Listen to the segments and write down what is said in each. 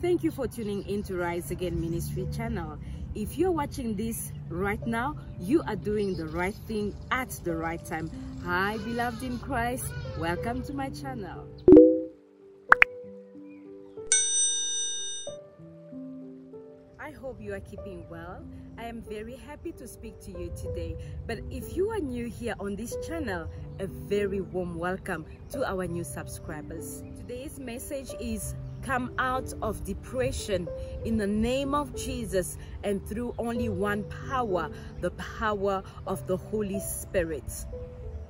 Thank you for tuning in to Rise Again Ministry channel. If you're watching this right now, you are doing the right thing at the right time. Hi, beloved in Christ. Welcome to my channel. I hope you are keeping well. I am very happy to speak to you today. But if you are new here on this channel, a very warm welcome to our new subscribers. Today's message is come out of depression in the name of Jesus and through only one power, the power of the Holy Spirit.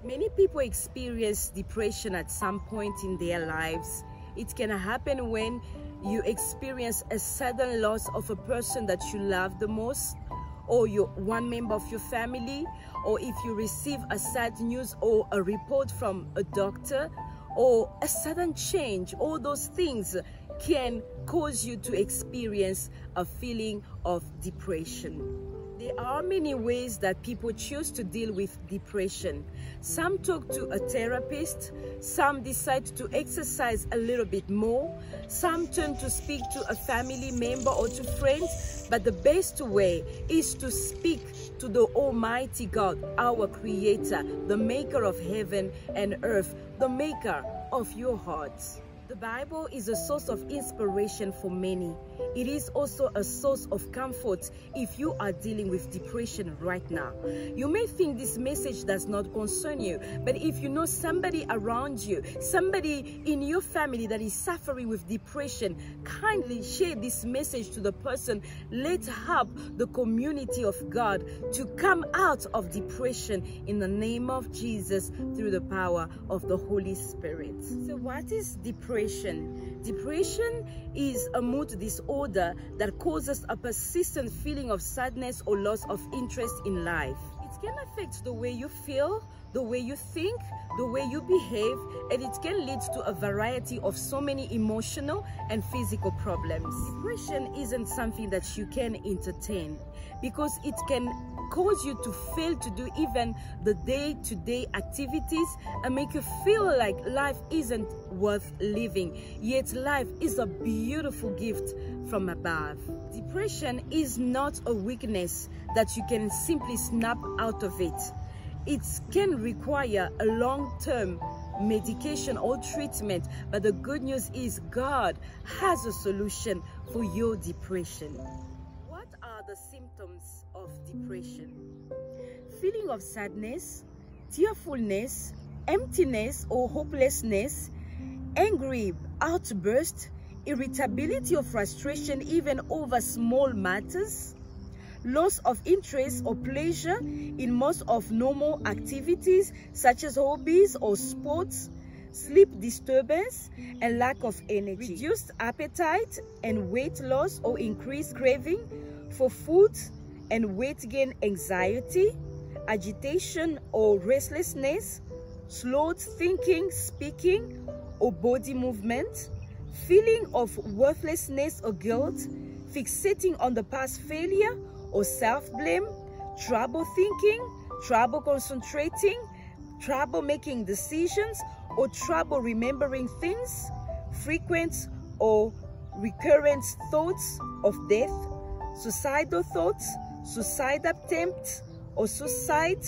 Many people experience depression at some point in their lives. It can happen when you experience a sudden loss of a person that you love the most or your one member of your family or if you receive a sad news or a report from a doctor or a sudden change all those things can cause you to experience a feeling of depression there are many ways that people choose to deal with depression. Some talk to a therapist, some decide to exercise a little bit more, some turn to speak to a family member or to friends, but the best way is to speak to the Almighty God, our Creator, the maker of heaven and earth, the maker of your hearts. Bible is a source of inspiration for many. It is also a source of comfort if you are dealing with depression right now. You may think this message does not concern you, but if you know somebody around you, somebody in your family that is suffering with depression, kindly share this message to the person. Let's help the community of God to come out of depression in the name of Jesus through the power of the Holy Spirit. So what is depression? Depression. Depression is a mood disorder that causes a persistent feeling of sadness or loss of interest in life. It can affect the way you feel, the way you think, the way you behave, and it can lead to a variety of so many emotional and physical problems. Depression isn't something that you can entertain because it can cause you to fail to do even the day-to-day -day activities and make you feel like life isn't worth living. Yet life is a beautiful gift from above. Depression is not a weakness that you can simply snap out of it. It can require a long-term medication or treatment, but the good news is God has a solution for your depression. What are the symptoms of depression? Feeling of sadness, tearfulness, emptiness or hopelessness, angry outburst, irritability or frustration even over small matters, loss of interest or pleasure in most of normal activities such as hobbies or sports, sleep disturbance and lack of energy, reduced appetite and weight loss or increased craving for food and weight gain anxiety, agitation or restlessness, slowed thinking, speaking or body movement, feeling of worthlessness or guilt, fixating on the past failure or self-blame, trouble thinking, trouble concentrating, trouble making decisions, or trouble remembering things, frequent or recurrent thoughts of death, suicidal thoughts, suicide attempts, or suicide,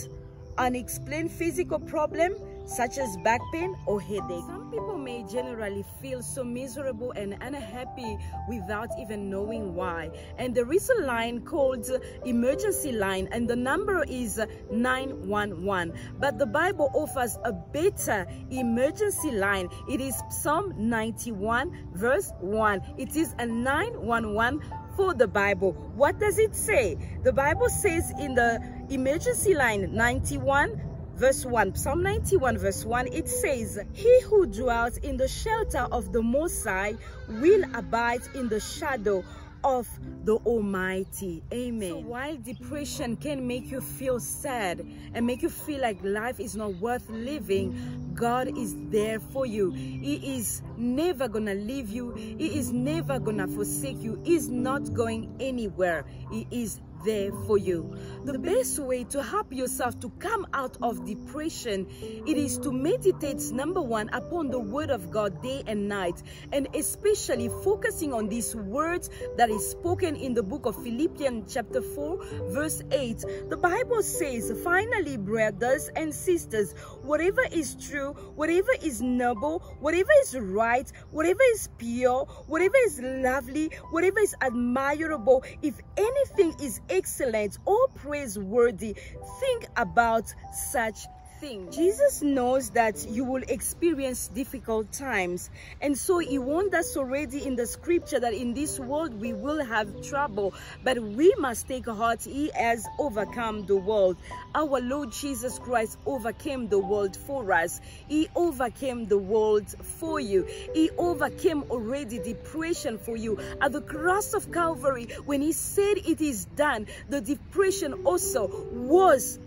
unexplained physical problem such as back pain or headache. Some people may generally feel so miserable and unhappy without even knowing why. And there is a line called emergency line and the number is 911. But the Bible offers a better emergency line. It is Psalm 91 verse 1. It is a 911 for the Bible. What does it say? The Bible says in the emergency line 91 verse 1 psalm 91 verse 1 it says he who dwells in the shelter of the most high will abide in the shadow of the Almighty. Amen. So while depression can make you feel sad and make you feel like life is not worth living, God is there for you. He is never gonna leave you. He is never gonna forsake you. He's not going anywhere. He is there for you. The best way to help yourself to come out of depression, it is to meditate number one upon the word of God day and night, and especially focusing on these words that is spoken in the book of Philippians chapter 4 verse 8. The Bible says, finally brothers and sisters, whatever is true, whatever is noble, whatever is right, whatever is pure, whatever is lovely, whatever is admirable, if anything is excellent or praiseworthy, think about such thing. Jesus knows that you will experience difficult times. And so he warned us already in the scripture that in this world we will have trouble. But we must take heart. He has overcome the world. Our Lord Jesus Christ overcame the world for us. He overcame the world for you. He overcame already depression for you. At the cross of Calvary, when he said it is done, the depression also was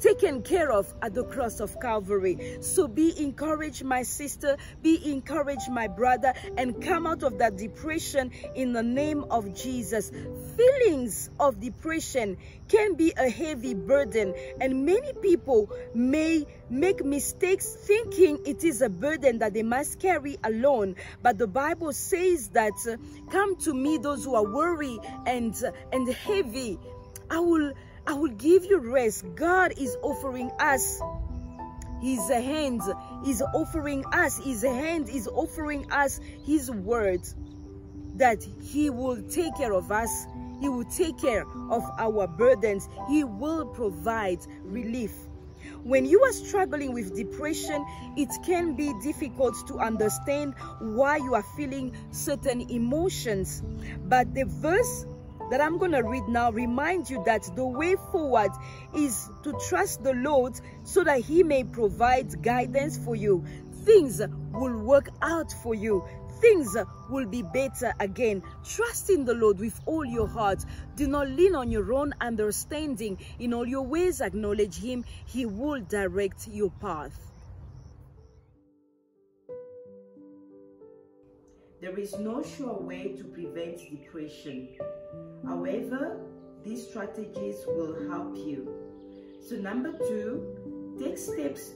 taken care of at the cross of Calvary. So be encouraged, my sister. Be encouraged, my brother, and come out of that depression in the name of Jesus. Feelings of depression can be a heavy burden, and many people may make mistakes thinking it is a burden that they must carry alone. But the Bible says that, uh, come to me those who are worried and, uh, and heavy. I will I will give you rest. God is offering us his hands is offering us. His hand is offering us his word that he will take care of us. He will take care of our burdens. He will provide relief. When you are struggling with depression it can be difficult to understand why you are feeling certain emotions. But the verse that I'm going to read now remind you that the way forward is to trust the Lord so that he may provide guidance for you. Things will work out for you. Things will be better again. Trust in the Lord with all your heart. Do not lean on your own understanding. In all your ways, acknowledge him. He will direct your path. There is no sure way to prevent depression. However, these strategies will help you. So number two, take steps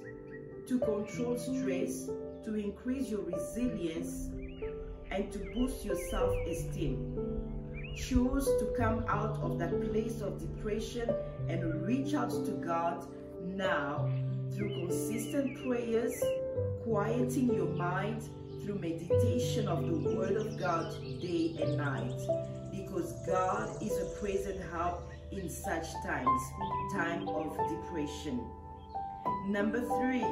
to control stress, to increase your resilience, and to boost your self-esteem. Choose to come out of that place of depression and reach out to God now through consistent prayers, quieting your mind through meditation of the Word of God day and night because God is a present help in such times, time of depression. Number three,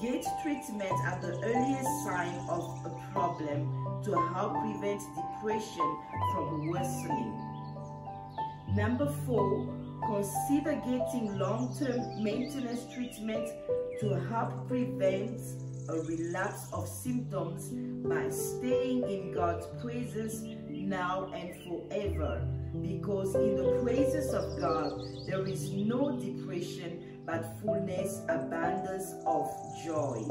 get treatment at the earliest sign of a problem to help prevent depression from worsening. Number four, consider getting long-term maintenance treatment to help prevent a relapse of symptoms by staying in God's presence now and forever. Because in the praises of God, there is no depression, but fullness, abundance of joy.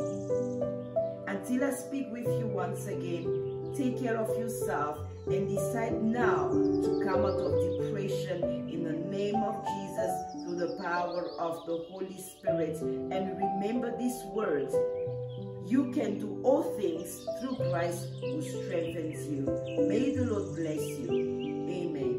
Until I speak with you once again, take care of yourself and decide now to come out of depression in the name of Jesus through the power of the Holy Spirit. And remember these words you can do all things through Christ who strengthens you. May the Lord bless you. Amen.